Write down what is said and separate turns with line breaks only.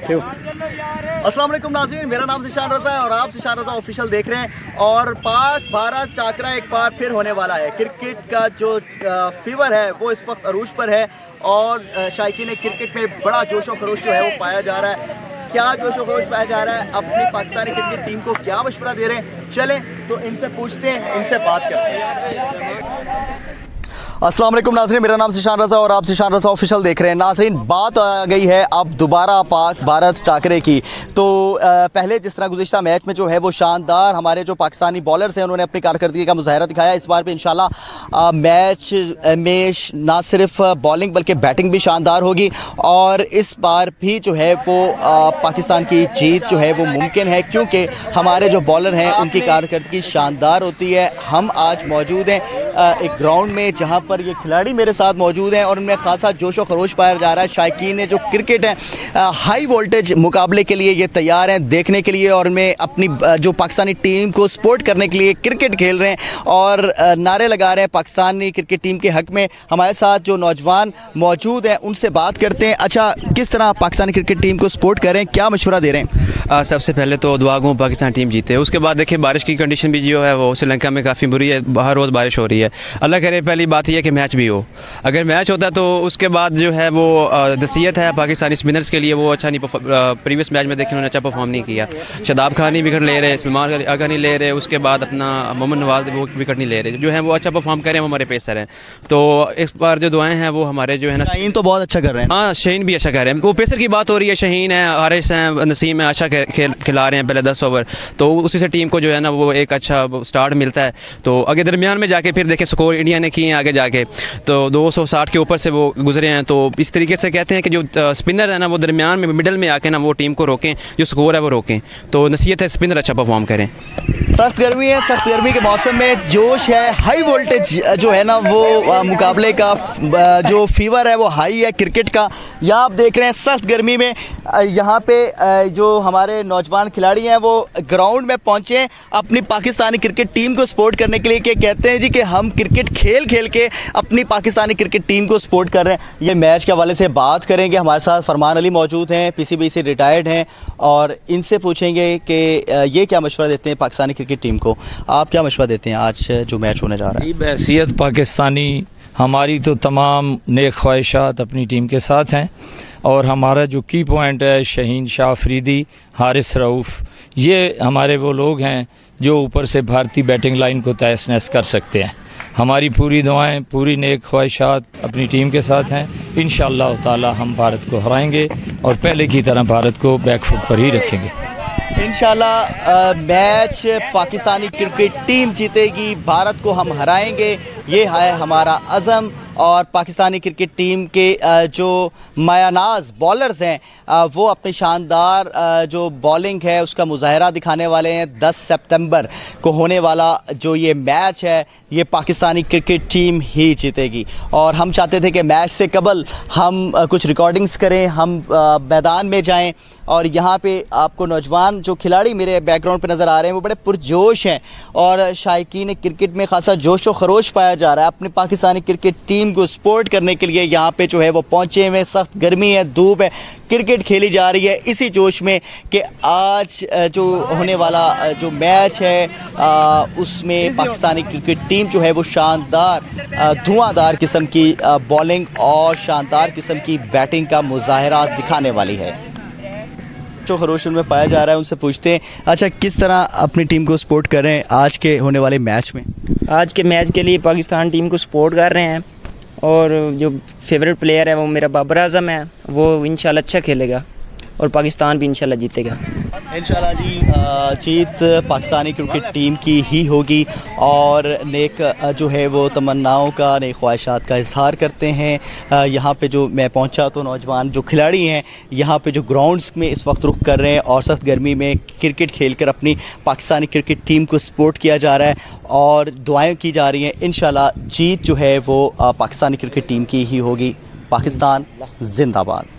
अस्सलाम वालेकुम नाज़रीन मेरा नाम सिशान रजा है और आप सिशान रजा ऑफिशियल देख रहे हैं और पाक भारत चाकरा एक बार फिर होने वाला है। क्रिकेट का जो फीवर है, वो इस वक्त अरूज पर है और शायकी ने क्रिकेट में बड़ा जोश व खरोश जो है वो पाया जा रहा है। क्या जोश व खरोश पाया जा रहा है? अपनी पाकिस्तानी क्रिकेट टीम को क्या मशवरा दे रहे हैं? चलें तो इनसे पूछते हैं, इनसे बात करते हैं। वालेकुम नाजरीन, मेरा नाम शिशान रजा और आप शिशान रजा ऑफिशियल देख रहे हैं। नाजरीन, बात आ गई है अब दोबारा पाक भारत टाकरे की। तो पहले जिस तरह गुजशत मैच में जो है वो शानदार हमारे जो पाकिस्तानी बॉलर्स हैं, उन्होंने अपनी कारकर्दगी का मुजाहरा दिखाया। इस बार भी इंशाल्लाह मैच में ना सिर्फ़ बॉलिंग बल्कि बैटिंग भी शानदार होगी। और इस बार भी जो है वो पाकिस्तान की जीत जो है वो मुमकिन है, क्योंकि हमारे जो बॉलर हैं, उनकी कारकर्दगी शानदार होती है। हम आज मौजूद हैं एक ग्राउंड में जहाँ पर ये खिलाड़ी मेरे साथ मौजूद हैं और उनमें खासा जोश व खरोश पाया जा रहा है। शायकीन ने जो क्रिकेट है हाई वोल्टेज मुकाबले के लिए ये तैयार हैं देखने के लिए और उनमें अपनी जो पाकिस्तानी टीम को सपोर्ट करने के लिए क्रिकेट खेल रहे हैं और नारे लगा रहे हैं पाकिस्तानी क्रिकेट टीम के हक में। हमारे साथ जो नौजवान मौजूद हैं, उनसे बात करते हैं। अच्छा किस तरह पाकिस्तानी क्रिकेट टीम को सपोर्ट करें क्या मशवरा दे रहे हैं?
सबसे पहले तो दुआ गूँ पाकिस्तान टीम जीते। उसके बाद देखिए बारिश की कंडीशन भी जो है वो श्रीलंका में काफ़ी बुरी है हर रोज़ बारिश हो रही है। अल्लाह करे पहली बात यह है कि मैच भी हो। अगर मैच होता तो उसके बाद जो है वो नसीहत है पाकिस्तानी स्पिनर्स के लिए वो अच्छा नहीं प्रीवियस मैच में देखे उन्होंने अच्छा परफॉर्म नहीं किया। शदाब खान ही विकेट ले रहे सलमान आगा नहीं ले रहे उसके बाद अपना मोहम्मद नवाज़ वो विकेट नहीं ले रहे। जो है वो अच्छा परफॉर्म करें हमारे पेसर हैं। तो इस बार जो दुआएँ हैं वो हमारे जो है ना
शहीन तो बहुत अच्छा कर रहे हैं।
हाँ शहीन भी अच्छा कर रहे हैं। वो पेसर की बात हो रही है शहीन है हारिस हैं नसीम है अच्छा खेल, खिला रहे हैं पहले दस ओवर तो उसी से टीम को जो है ना वो एक अच्छा स्टार्ट मिलता है। तो अगर दरमियान में जाके फिर देखें स्कोर इंडिया ने किए हैं आगे जाके। तो 260 के ऊपर से वो गुजरे हैं। तो इस तरीके से कहते हैं कि जो स्पिनर है ना वो दरमियान में मिडल में आके ना वो टीम को रोकें। जो स्कोर है वो रोकें। तो नसीहत है स्पिनर अच्छा परफॉर्म करें।
सख्त गर्मी है। सख्त गर्मी के मौसम में जोश है। हाई वोल्टेज जो है ना वो मुकाबले का जो फीवर है वो हाई है क्रिकेट का। यहाँ आप देख रहे हैं सख्त गर्मी में यहाँ पे जो हमारे नौजवान खिलाड़ी हैं, वो ग्राउंड में पहुँचे अपनी पाकिस्तानी क्रिकेट टीम को सपोर्ट करने के लिए कि कहते हैं जी कि हम क्रिकेट खेल खेल के अपनी पाकिस्तानी क्रिकेट टीम को सपोर्ट कर रहे हैं। ये मैच के हवाले से बात करेंगे। हमारे साथ फरमान अली मौजूद हैं पीसीबी से रिटायर्ड हैं और इनसे पूछेंगे कि ये क्या मशवरा देते हैं पाकिस्तानी क्रिकेट टीम को? आप क्या मशवरा देते हैं आज जो मैच होने जा रहा है?
बहसीत पाकिस्तानी, हमारी तो तमाम नेक ख्वाहिशात अपनी टीम के साथ हैं। और हमारा जो की पॉइंट है, शहीन शाह फरीदी, हारिस रऊफ़, ये हमारे वो लोग हैं जो ऊपर से भारतीय बैटिंग लाइन को तहस नहस कर सकते हैं। हमारी पूरी दुआएँ, पूरी नेक ख्वाहिशात अपनी टीम के साथ हैं। इन ताला हम भारत को हराएँगे और पहले की तरह भारत को बैकफुट पर ही रखेंगे।
इन मैच पाकिस्तानी क्रिकेट टीम जीतेगी, भारत को हम हराएँगे। ये है हमारा अज़म। और पाकिस्तानी क्रिकेट टीम के जो मायानाज बॉलर्स हैं वो अपनी शानदार जो बॉलिंग है, उसका मुजाहरा दिखाने वाले हैं। 10 सितंबर को होने वाला जो ये मैच है, ये पाकिस्तानी क्रिकेट टीम ही जीतेगी। और हम चाहते थे कि मैच से कबल हम कुछ रिकॉर्डिंग्स करें, हम मैदान में जाएँ और यहाँ पे आपको नौजवान जो खिलाड़ी मेरे बैकग्राउंड पे नज़र आ रहे हैं, वो बड़े पुरजोश हैं। और शायकीन क्रिकेट में खासा जोश व खरोश पाया जा रहा है। अपने पाकिस्तानी क्रिकेट टीम को सपोर्ट करने के लिए यहाँ पे जो है वो पहुँचे हुए सख्त गर्मी है, धूप है, क्रिकेट खेली जा रही है। इसी जोश में कि आज जो होने वाला जो मैच है उसमें पाकिस्तानी क्रिकेट टीम जो है वो शानदार धुआंधार किस्म की बॉलिंग और शानदार किस्म की बैटिंग का मुजाहरा दिखाने वाली है। जो खरोश में पाया जा रहा है, उनसे पूछते हैं अच्छा किस तरह अपनी टीम को सपोर्ट कर रहे हैं आज के होने वाले मैच में?
आज के मैच के लिए पाकिस्तान टीम को सपोर्ट कर रहे हैं और जो फेवरेट प्लेयर है वो मेरा बाबर आज़म है, वो इंशाल्लाह अच्छा खेलेगा। और पाकिस्तान भी इंशाल्लाह जीतेगा।
इंशाल्लाह जी जीत पाकिस्तानी क्रिकेट टीम की ही होगी और नेक जो है वो तमन्नाओं का, नेक ख्वाहिशात का इजहार करते हैं। यहाँ पे जो मैं पहुँचा तो नौजवान जो खिलाड़ी हैं, यहाँ पे जो ग्राउंड्स में इस वक्त रुख कर रहे हैं और सख्त गर्मी में क्रिकेट खेल कर अपनी पाकिस्तानी क्रिकेट टीम को सपोर्ट किया जा रहा है और दुआएँ की जा रही हैं इन जीत जो है वो पाकिस्तानी क्रिकेट टीम की ही होगी। पाकिस्तान जिंदाबाद।